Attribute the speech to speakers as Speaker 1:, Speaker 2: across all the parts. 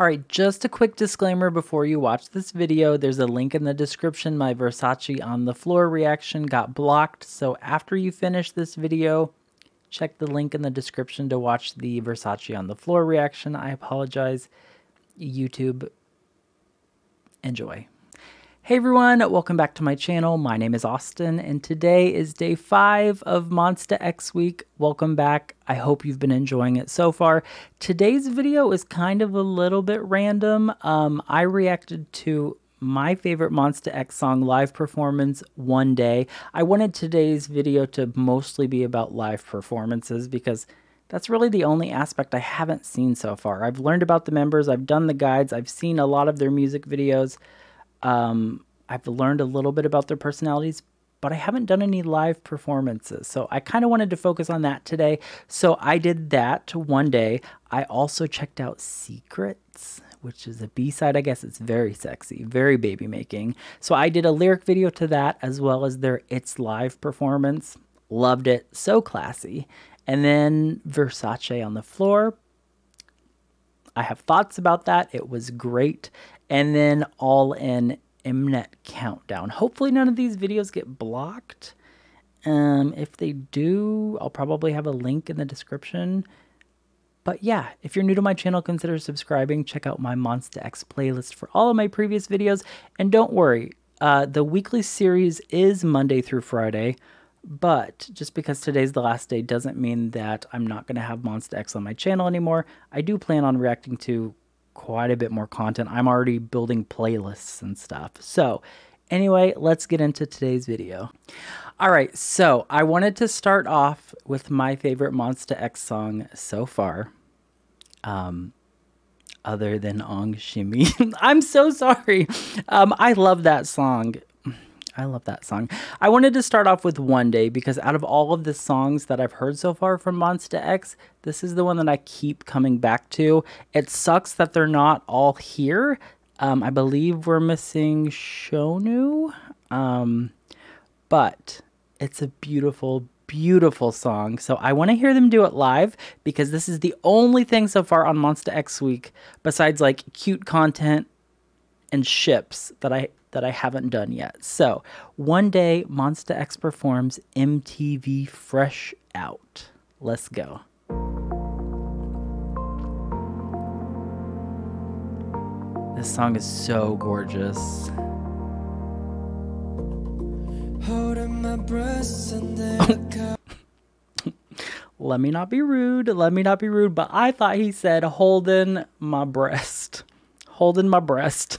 Speaker 1: All right, just a quick disclaimer before you watch this video. There's a link in the description. My Versace on the floor reaction got blocked. So after you finish this video, check the link in the description to watch the Versace on the floor reaction. I apologize. YouTube, enjoy. Hey everyone, welcome back to my channel. My name is Austin and today is day five of Monsta X Week. Welcome back. I hope you've been enjoying it so far. Today's video is kind of a little bit random. Um, I reacted to my favorite Monsta X song live performance one day. I wanted today's video to mostly be about live performances because that's really the only aspect I haven't seen so far. I've learned about the members, I've done the guides, I've seen a lot of their music videos. Um, I've learned a little bit about their personalities, but I haven't done any live performances. So I kind of wanted to focus on that today. So I did that one day. I also checked out Secrets, which is a B-side. I guess it's very sexy, very baby making. So I did a lyric video to that as well as their It's Live performance. Loved it. So classy. And then Versace on the floor. I have thoughts about that. It was great and then all in Mnet countdown. Hopefully none of these videos get blocked. Um, if they do, I'll probably have a link in the description. But yeah, if you're new to my channel, consider subscribing. Check out my Monsta X playlist for all of my previous videos. And don't worry, uh, the weekly series is Monday through Friday. But just because today's the last day doesn't mean that I'm not going to have Monsta X on my channel anymore. I do plan on reacting to quite a bit more content. I'm already building playlists and stuff. So anyway, let's get into today's video. All right, so I wanted to start off with my favorite Monsta X song so far. Um, other than Ong Shimmy. I'm so sorry. Um, I love that song. I love that song. I wanted to start off with One Day because out of all of the songs that I've heard so far from Monsta X, this is the one that I keep coming back to. It sucks that they're not all here. Um, I believe we're missing Shownu. Um, but it's a beautiful, beautiful song. So I want to hear them do it live because this is the only thing so far on Monsta X Week besides like cute content and ships that I that I haven't done yet. So, one day Monsta X performs MTV Fresh Out. Let's go. This song is so gorgeous. Let me not be rude. Let me not be rude. But I thought he said holding my breast. Holding my breast.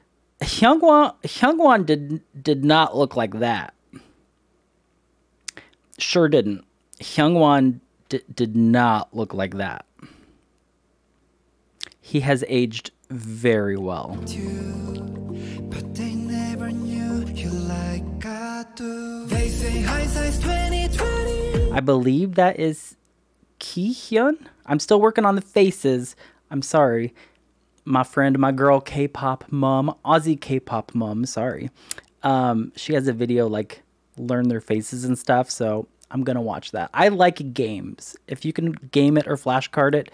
Speaker 1: Hyungwon Hyungwon did did not look like that. Sure didn't. Hyungwon did not look like that. He has aged very well. I believe that is Kihyun. I'm still working on the faces. I'm sorry my friend, my girl K-pop mom, Aussie K-pop mom, sorry. Um, she has a video like learn their faces and stuff, so I'm gonna watch that. I like games. If you can game it or flashcard it,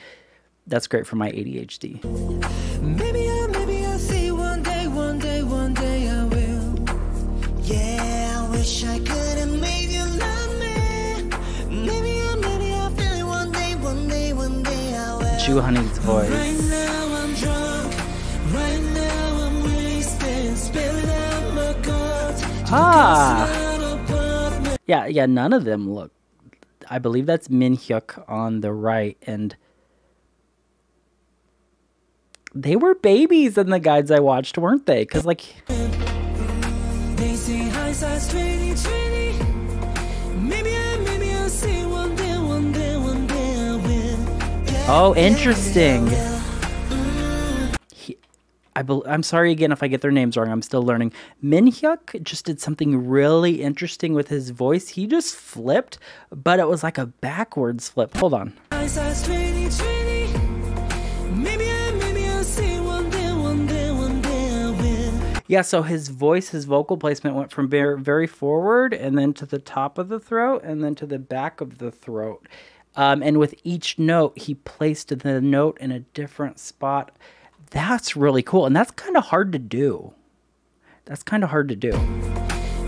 Speaker 1: that's great for my ADHD. Maybe I, maybe I'll see one day, one day, one day I will. Yeah, I wish I could have made you love me. Maybe I, maybe I'll feel it one day, one day, one day I will. Voice. Ah. Yeah, yeah, none of them look. I believe that's Minhyuk on the right, and they were babies in the guides I watched, weren't they? Because, like. Oh, interesting. I I'm sorry again if I get their names wrong. I'm still learning. Minhyuk just did something really interesting with his voice. He just flipped, but it was like a backwards flip. Hold on. Yeah, so his voice, his vocal placement went from very, very forward and then to the top of the throat and then to the back of the throat. Um, and with each note, he placed the note in a different spot. That's really cool. And that's kind of hard to do. That's kind of hard to do.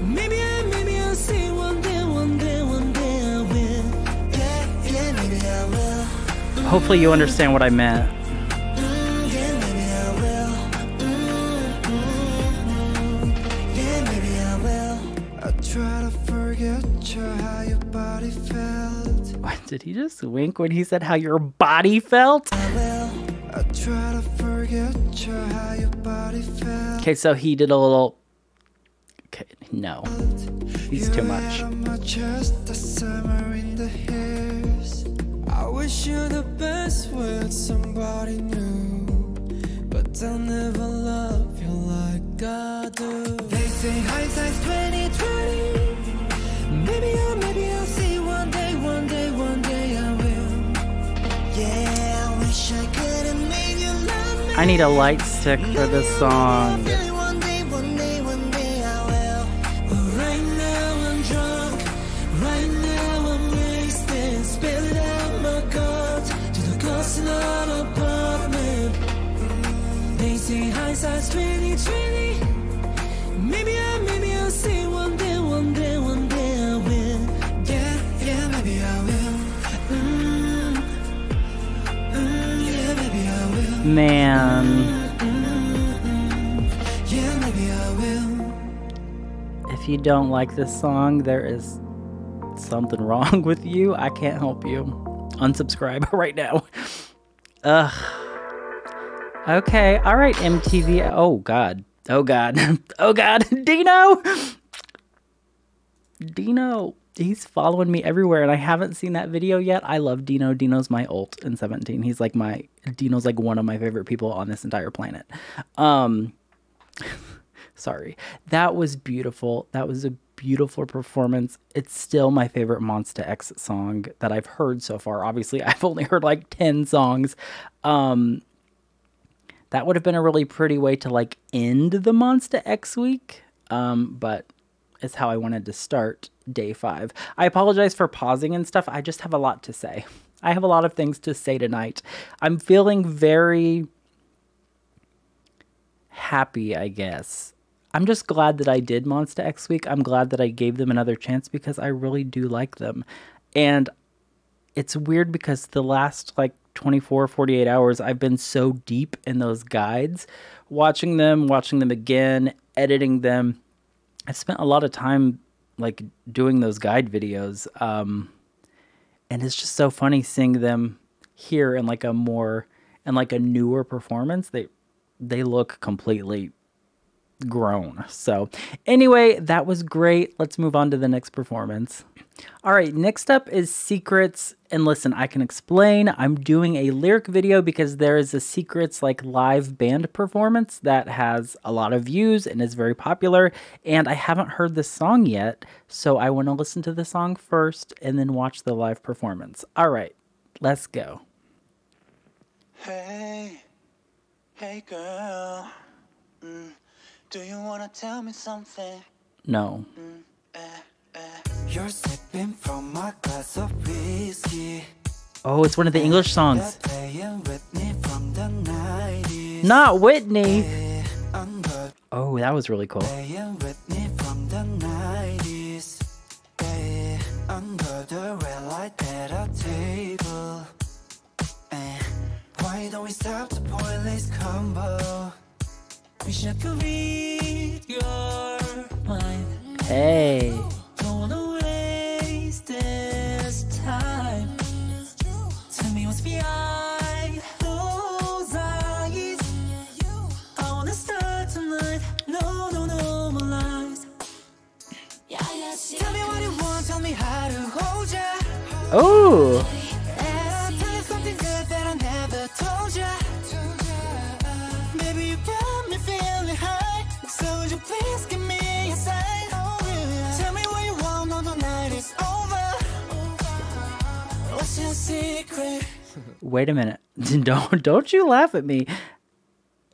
Speaker 1: Maybe I, maybe I'll see one day, one day, one day I will. Yeah, yeah, maybe I will. Hopefully you understand what I meant. What did he just wink when he said how your body felt? Okay, so he did a little. Okay, no. He's too much. I wish you the best with somebody new, but they'll never love you like I do. They say hindsight's 2020. Maybe I'll, maybe I'll see one day, one day, one day I will. Yeah, I wish I could I need a light stick for this song. Man If you don't like this song, there is something wrong with you. I can't help you. Unsubscribe right now. Ugh. Okay, all right, MTV. Oh, God. Oh, God. oh, God. Dino! Dino. He's following me everywhere, and I haven't seen that video yet. I love Dino. Dino's my ult in 17. He's like my... Dino's like one of my favorite people on this entire planet. Um... sorry. That was beautiful. That was a beautiful performance. It's still my favorite Monsta X song that I've heard so far. Obviously, I've only heard like 10 songs. Um, that would have been a really pretty way to like end the Monsta X week. Um, but it's how I wanted to start day five. I apologize for pausing and stuff. I just have a lot to say. I have a lot of things to say tonight. I'm feeling very happy, I guess. I'm just glad that I did Monsta X week. I'm glad that I gave them another chance because I really do like them. And it's weird because the last like 24, 48 hours, I've been so deep in those guides, watching them, watching them again, editing them. I spent a lot of time like doing those guide videos. Um, and it's just so funny seeing them here in like a more and like a newer performance. They they look completely grown. So, anyway, that was great. Let's move on to the next performance. All right, next up is Secrets. And listen, I can explain. I'm doing a lyric video because there is a Secrets like live band performance that has a lot of views and is very popular. And I haven't heard the song yet, so I want to listen to the song first and then watch the live performance. All right, let's go. Hey, hey girl. Mm. Do you wanna tell me something? No. Mm, eh, eh. You're sipping from my glass of whiskey. Oh, it's one of the English songs. Not Whitney. Oh, that was really cool. Why don't we stop the pointless combo? Wish I could read your mind. Hey. Don't wanna waste this time. Tell me what's behind those eyes. I wanna start tonight. No, no, no more lies. Tell me what you want. Tell me how to hold ya. Oh. Wait a minute. Don't don't you laugh at me.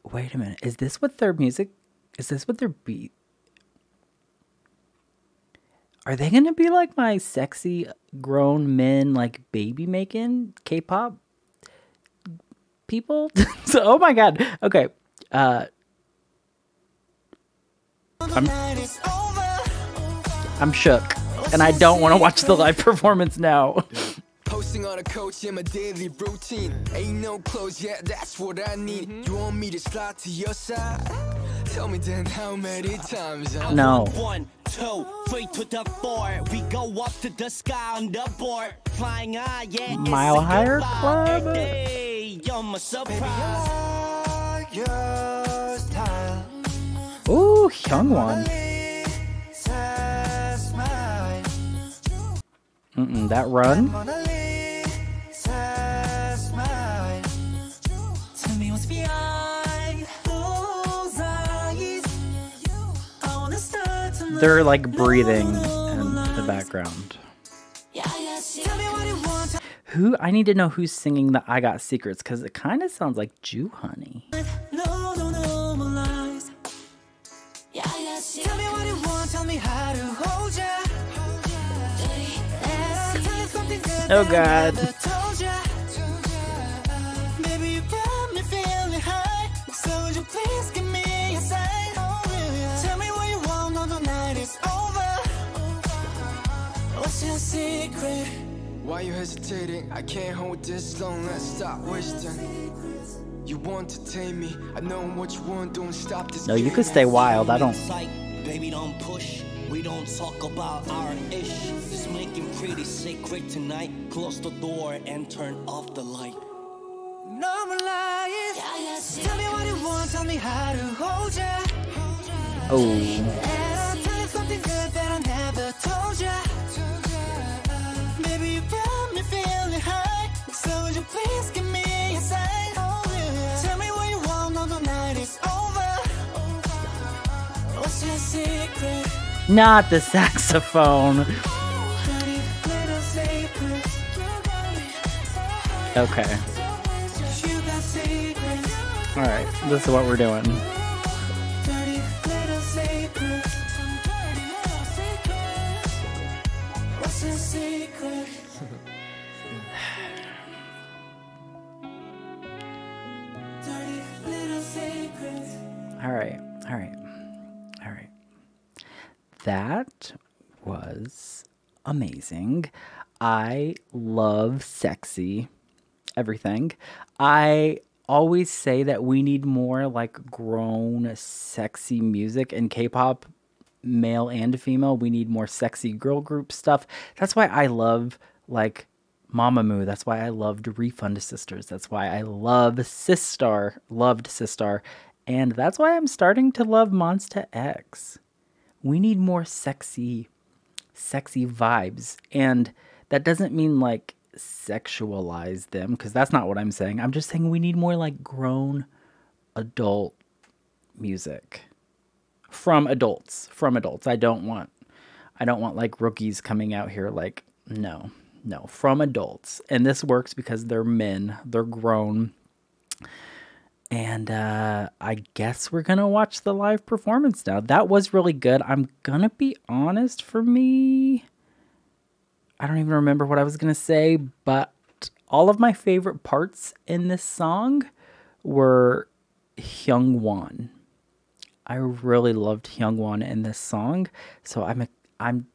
Speaker 1: Wait a minute. Is this what their music is this what their beat Are they gonna be like my sexy grown men like baby making K-pop people? so oh my god. Okay. Uh
Speaker 2: over.
Speaker 1: I'm shook. And I don't want to watch the live performance now.
Speaker 3: Posting on a coach in my daily routine. Ain't no clothes yet, that's what I need. You want me to slide to your side? Tell me then how many times I
Speaker 1: No.
Speaker 4: One, two, three to the four. We go up to the sky on the board. Flying high, yeah. it's
Speaker 1: Mile
Speaker 4: a
Speaker 1: Higher. Club?
Speaker 4: Hey, you're my surprise.
Speaker 2: Like your style.
Speaker 1: Ooh, Hyungwon.
Speaker 2: Lisa's mine.
Speaker 1: Mm-mm, that run. They're like breathing in the background. Who I need to know who's singing the I Got Secrets because it kind of sounds like
Speaker 2: Joohoney.
Speaker 1: Oh
Speaker 2: no, What's secret?
Speaker 3: Why you hesitating? I can't hold this long, let's stop wasting. You want to tame me, I know what you want, don't stop this.
Speaker 1: No, you
Speaker 3: game.
Speaker 1: could stay wild. I don't.
Speaker 4: Sight, baby, don't push. We don't talk about our ish. Just making pretty sacred tonight. Close the door and turn off the light.
Speaker 2: No more lies. Tell me what you want. Tell me how to hold ya.
Speaker 1: Oh, not the saxophone. Okay.
Speaker 2: You got secrets.
Speaker 1: All right. This is what we're doing. That was amazing. I love sexy everything. I always say that we need more like grown sexy music in K-pop male and female. We need more sexy girl group stuff. That's why I love like Mamamoo. That's why I loved Refund Sisters. That's why I love Sistar. Loved Sistar. And that's why I'm starting to love Monsta X. We need more sexy, sexy vibes. And that doesn't mean like sexualize them, because that's not what I'm saying. I'm just saying we need more like grown adult music from adults from adults i don't want i don't want like rookies coming out here like no no from adults and this works because they're men they're grown and uh i guess we're gonna watch the live performance now that was really good i'm gonna be honest for me i don't even remember what i was gonna say but all of my favorite parts in this song were Hyungwon I really loved Hyungwon in this song, so I'm I'm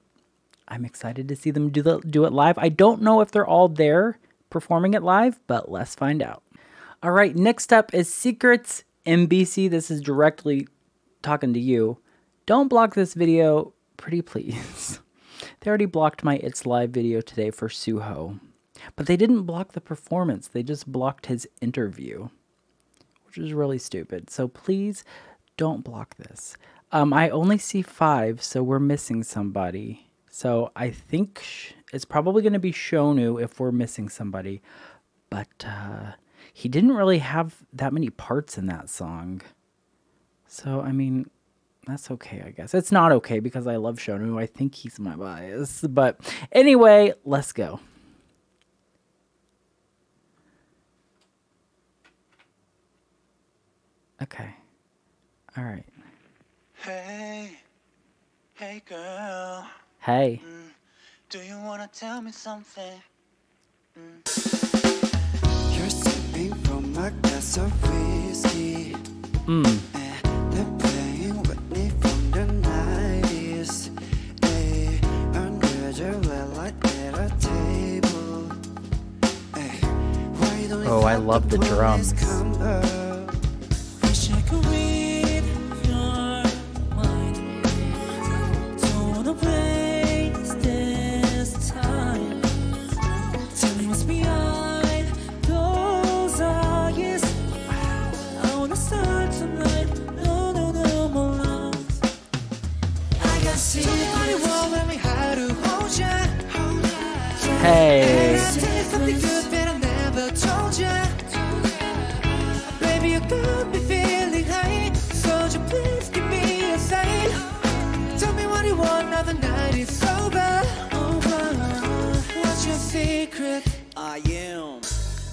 Speaker 1: I'm excited to see them do the do it live. I don't know if they're all there performing it live, but let's find out. All right, next up is Secrets MBC. This is directly talking to you. Don't block this video, pretty please. they already blocked my It's Live video today for Suho. But they didn't block the performance. They just blocked his interview which is really stupid. So please don't block this. Um, I only see five, so we're missing somebody. So I think it's probably going to be Shownu if we're missing somebody. But uh, he didn't really have that many parts in that song. So, I mean, that's okay, I guess. It's not okay because I love Shownu. I think he's my bias. But anyway, let's go. Okay. All right.
Speaker 2: Hey, hey girl,
Speaker 1: Hey.
Speaker 2: do you wanna tell me something? Mm. Hmm. you
Speaker 1: Oh, I love the drums.
Speaker 2: Wish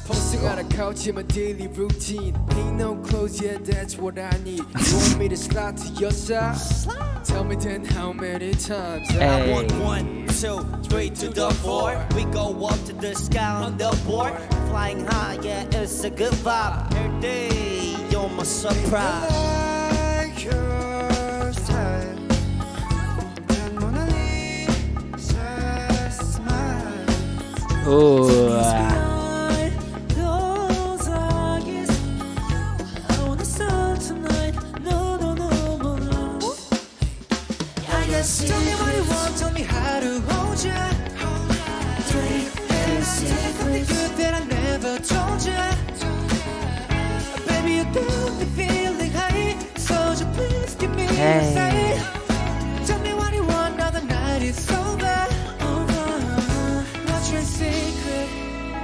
Speaker 3: Posting on a couch in my daily routine. Ain't no clothes yet, that's what I need. You want me to slide to your side? Tell me then how many times I
Speaker 1: Hey.
Speaker 4: One, one, two, three to the four. We go up to the sky on the board. Flying high, yeah, it's a good vibe. Every day, you're my surprise.
Speaker 2: Like your style. That Mona Lisa smile.
Speaker 1: Ooh.
Speaker 3: Ah.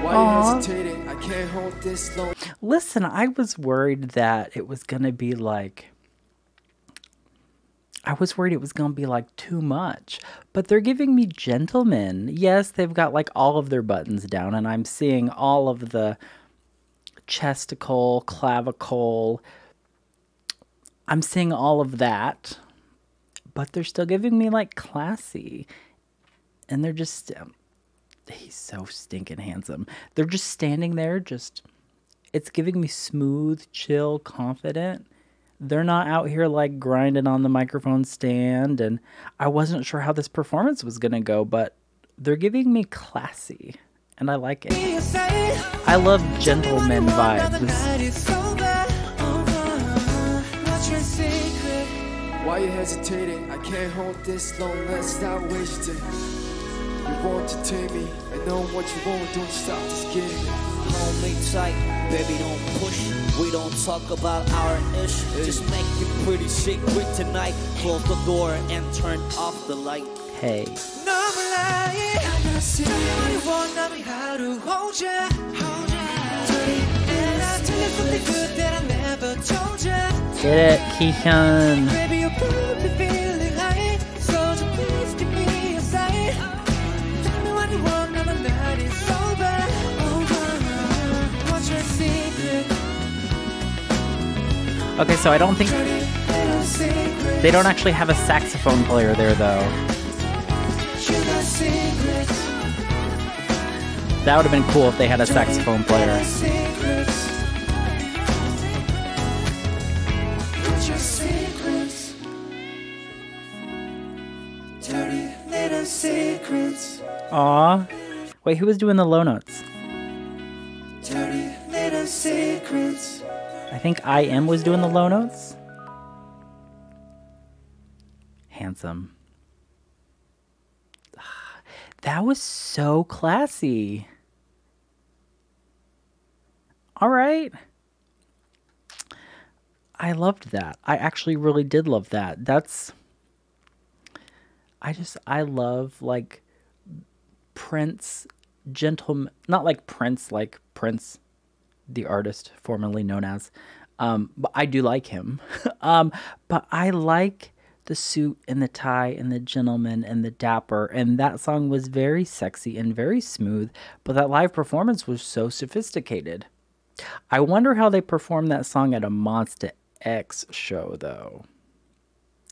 Speaker 3: Long.
Speaker 1: Listen, I was worried that it was going to be like. I was worried it was going to be like too much. But they're giving me gentlemen. Yes, they've got like all of their buttons down, and I'm seeing all of the chesticle, clavicle. I'm seeing all of that. But they're still giving me like classy. And they're just. Um, he's so stinking handsome. They're just standing there, just it's giving me smooth, chill, confident. They're not out here like grinding on the microphone stand, and I wasn't sure how this performance was gonna go, but they're giving me classy, and I like it. I love gentleman vibes.
Speaker 3: Why you hesitating? I can't hold this long. Let's stop wasting. You want to take me. I know what you want. Don't stop. this game.
Speaker 4: Hold me tight, baby, don't push. We don't talk about our ish. Just make it pretty secret tonight. Close the door and turn off the light.
Speaker 1: Hey,
Speaker 2: No more lying.
Speaker 1: Okay, so I don't think they don't actually have a saxophone player there though. That would have been cool if they had a saxophone player. Aw. Wait, who was doing the low notes? Think I.M was doing the low notes. Handsome. That was so classy. All right. I loved that. I actually really did love that. That's I just I love like Prince gentleman not like Prince like Prince the artist formerly known as um but I do like him. um but I like the suit and the tie and the gentleman and the dapper. And that song was very sexy and very smooth, but that live performance was so sophisticated. I wonder how they performed that song at a Monsta X show, though.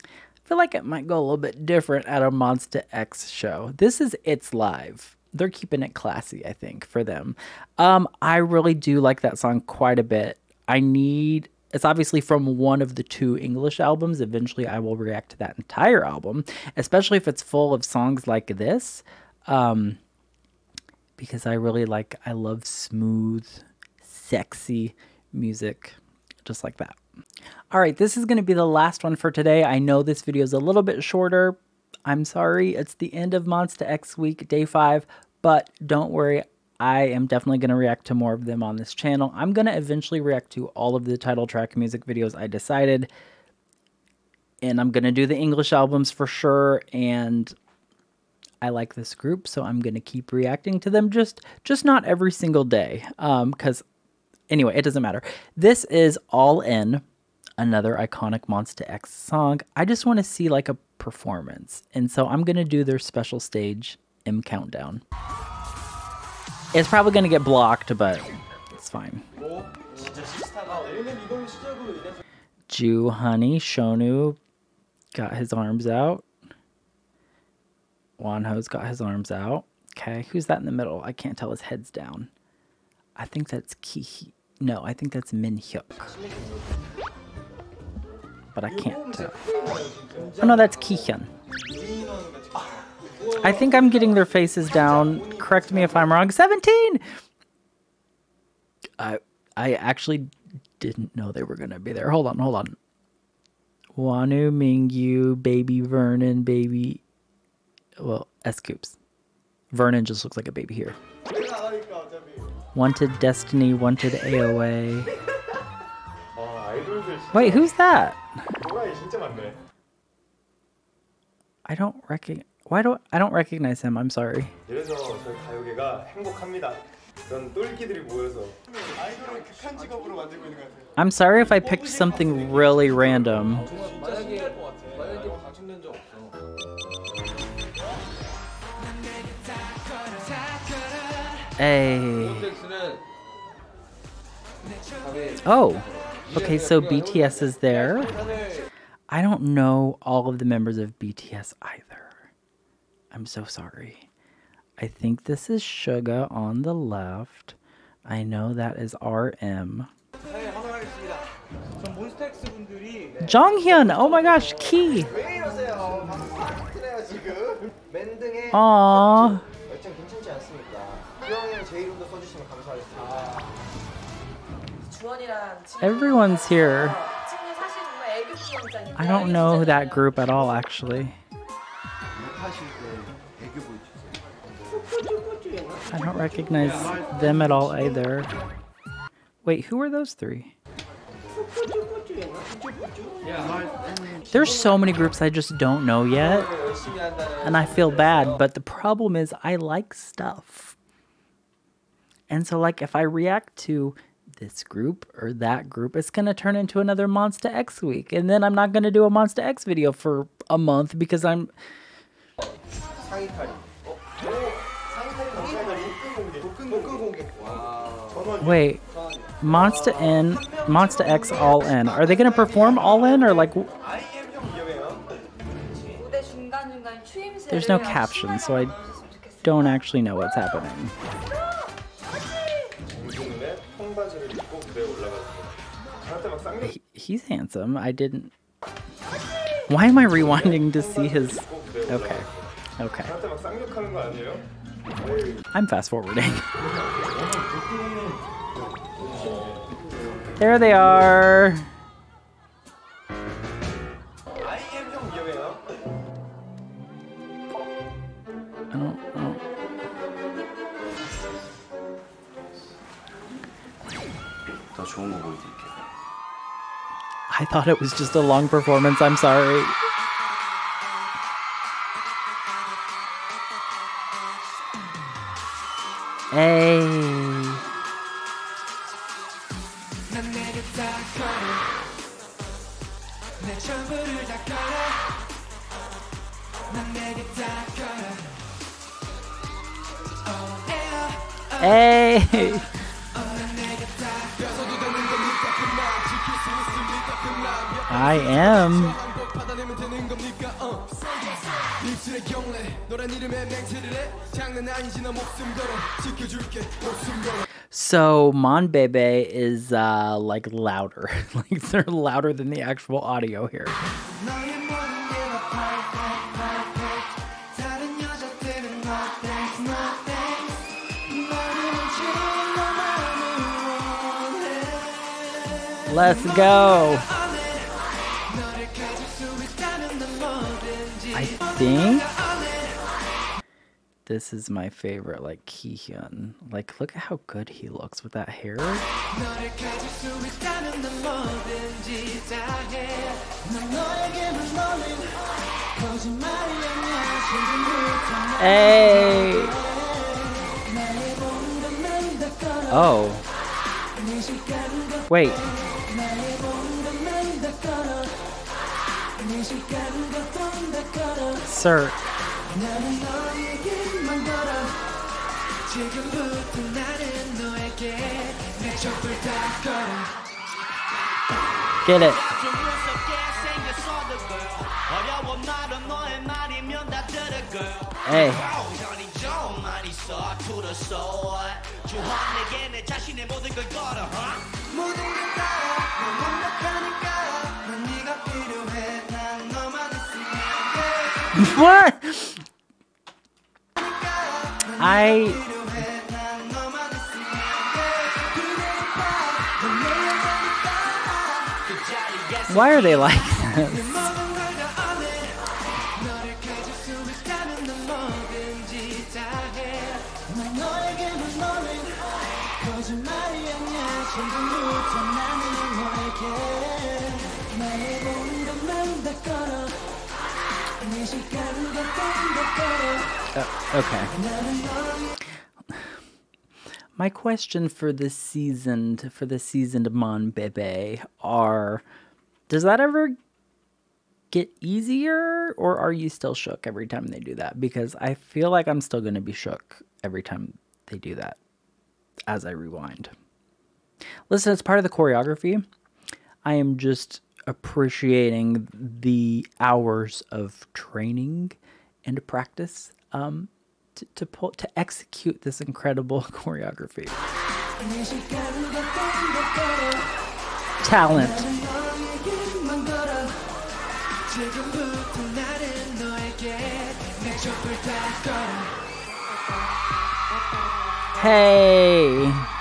Speaker 1: I feel like it might go a little bit different at a Monsta X show. This is It's Live. They're keeping it classy, I think, for them. Um, I really do like that song quite a bit. I need it's obviously from one of the two English albums. Eventually, I will react to that entire album, especially if it's full of songs like this. Um, because I really like, I love smooth, sexy music just like that. All right, this is going to be the last one for today. I know this video is a little bit shorter. I'm sorry, it's the end of Monsta X week, day five, but don't worry, I am definitely going to react to more of them on this channel. I'm going to eventually react to all of the title track music videos I decided. And I'm going to do the English albums for sure. And I like this group, so I'm going to keep reacting to them. Just, just not every single day. Um, Because anyway, it doesn't matter. This is All In, another iconic Monsta X song. I just want to see like a performance. And so I'm going to do their special stage M Countdown. It's probably going to get blocked, but it's fine. Jew Honey, Shownu got his arms out. Wonho's got his arms out. Okay, who's that in the middle? I can't tell. His head's down. I think that's Ki. No, I think that's Minhyuk but I can't tell. Oh no, that's Kihyun. I think I'm getting their faces down. Correct me if I'm wrong. 17! I, I actually didn't know they were going to be there. Hold on, hold on. Wonwoo, Mingyu, Baby Vernon, Baby... Well, S.Coups. Vernon just looks like a baby here. Wanted Destiny, Wanted AOA. Wait, who's that?
Speaker 5: 또라이 진짜 많네.
Speaker 1: I don't recognize... Why do I don't recognize him? I'm sorry.
Speaker 5: 이래서 저희 가요계가 행복합니다. 그런 똘끼들이 모여서 아이돌을 극한 직업으로 만들고 있는 것 같아요.
Speaker 1: I'm sorry if I picked something really random. Hey. Oh. Okay, so BTS is there. I don't know all of the members of BTS either. I'm so sorry. I think this is Suga on the left. I know that is RM. Jonghyun! Oh my gosh, Key! Aww. Everyone's here. I don't know that group at all, actually. I don't recognize them at all either. Wait, who are those three? There's so many groups I just don't know yet, and I feel bad, but the problem is I like stuff. And so, like, if I react to this group or that group. It's going to turn into another Monsta X week. And then I'm not going to do a Monsta X video for a month because I'm. Wait, Monster N, Monsta X All In. Are they going to perform All In or like. There's no caption, so I don't actually know what's happening.
Speaker 5: 정중에 청바지를 입고 무대에 올라갔어요. 저한테 막 쌍욕
Speaker 1: He, he's handsome. I didn't. Why am I rewinding to see his?
Speaker 5: 입고 무대에
Speaker 1: Okay,
Speaker 5: 올라갔어요.
Speaker 1: okay.
Speaker 5: 저한테 막 쌍욕하는 거 아니에요?
Speaker 1: I'm fast forwarding. there they are. I thought it was just a long performance. I'm sorry. Hey. Hey. I am. So Monbebe is uh like louder. like they're louder than the actual audio here. Let's go. I think this is my favorite, like Kihyun. Like, look at how good he looks with that hair. Hey. Oh. Wait. Sir. Get it.
Speaker 4: 좀 에서
Speaker 1: why are they like this? Uh, okay. My question for the seasoned for the seasoned Monbebe are does that ever get easier or are you still shook every time they do that? Because I feel like I'm still gonna be shook every time they do that as I rewind. Listen, it's part of the choreography. I am just appreciating the hours of training and practice um, to, to, pull, to execute this incredible choreography. Talent. Hey!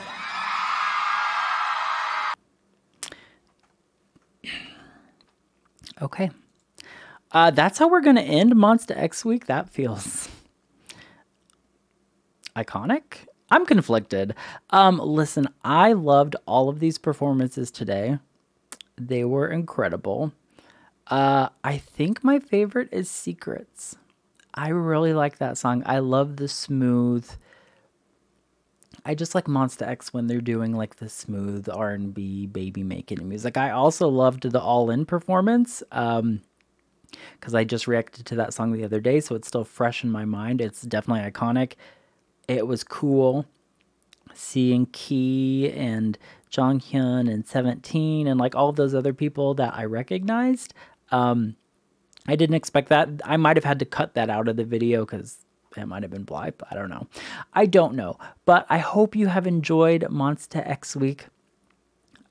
Speaker 1: Uh, that's how we're gonna end Monsta X week. That feels iconic. I'm conflicted. Um, listen, I loved all of these performances today. They were incredible. Uh, I think my favorite is Secrets. I really like that song. I love the smooth. I just like Monsta X when they're doing like the smooth R and B baby making music. I also loved the All In performance. Um, because I just reacted to that song the other day, so it's still fresh in my mind. It's definitely iconic. It was cool seeing Key and Jonghyun and Seventeen and like all those other people that I recognized. Um, I didn't expect that. I might have had to cut that out of the video because it might have been blip. I don't know. I don't know. But I hope you have enjoyed Monsta X Week.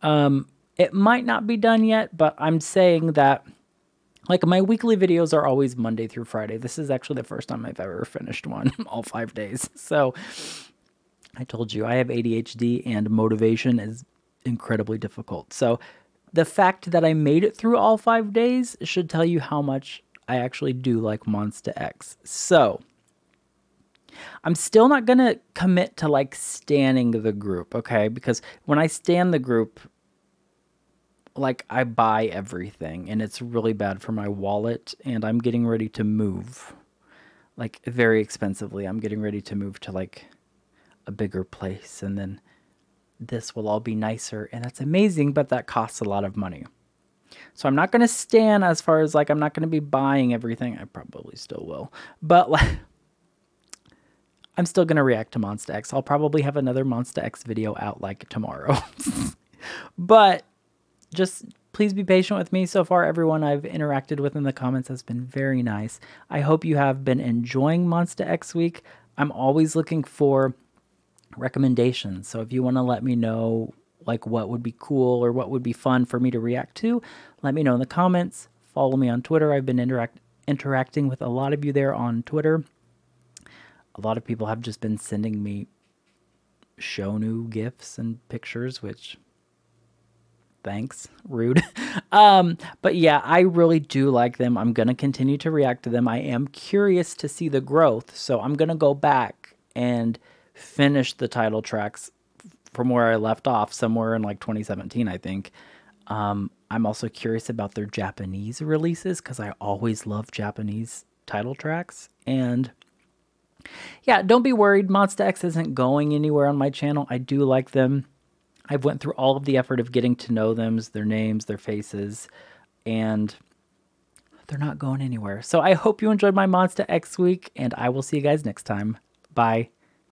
Speaker 1: Um, It might not be done yet, but I'm saying that like my weekly videos are always Monday through Friday. This is actually the first time I've ever finished one all 5 days. So I told you I have ADHD and motivation is incredibly difficult. So the fact that I made it through all 5 days should tell you how much I actually do like Monsta X. So I'm still not going to commit to like standing the group, okay? Because when I stand the group, like I buy everything and it's really bad for my wallet and I'm getting ready to move. Like very expensively. I'm getting ready to move to like a bigger place and then this will all be nicer and that's amazing, but that costs a lot of money. So I'm not going to stand as far as like I'm not going to be buying everything. I probably still will. But like I'm still going to react to Monsta X. I'll probably have another Monsta X video out like tomorrow. but just please be patient with me. So far, everyone I've interacted with in the comments has been very nice. I hope you have been enjoying Monsta X Week. I'm always looking for recommendations. So if you want to let me know like what would be cool or what would be fun for me to react to, let me know in the comments. Follow me on Twitter. I've been interact interacting with a lot of you there on Twitter a lot of people have just been sending me Shownu gifts and pictures, which thanks, rude. um, but yeah, I really do like them. I'm gonna continue to react to them. I am curious to see the growth, so I'm gonna go back and finish the title tracks from where I left off, somewhere in like 2017, I think. Um, I'm also curious about their Japanese releases because I always love Japanese title tracks and yeah, don't be worried. Monsta X isn't going anywhere on my channel. I do like them. I've went through all of the effort of getting to know them, their names, their faces, and they're not going anywhere. So I hope you enjoyed my Monsta X week, and I will see you guys next time. Bye.